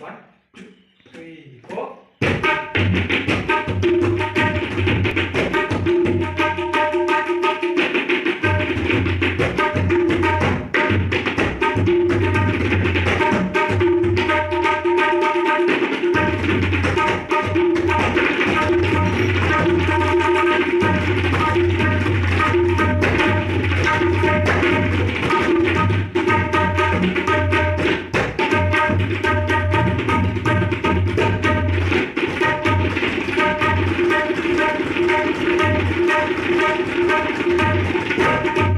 But Thank you.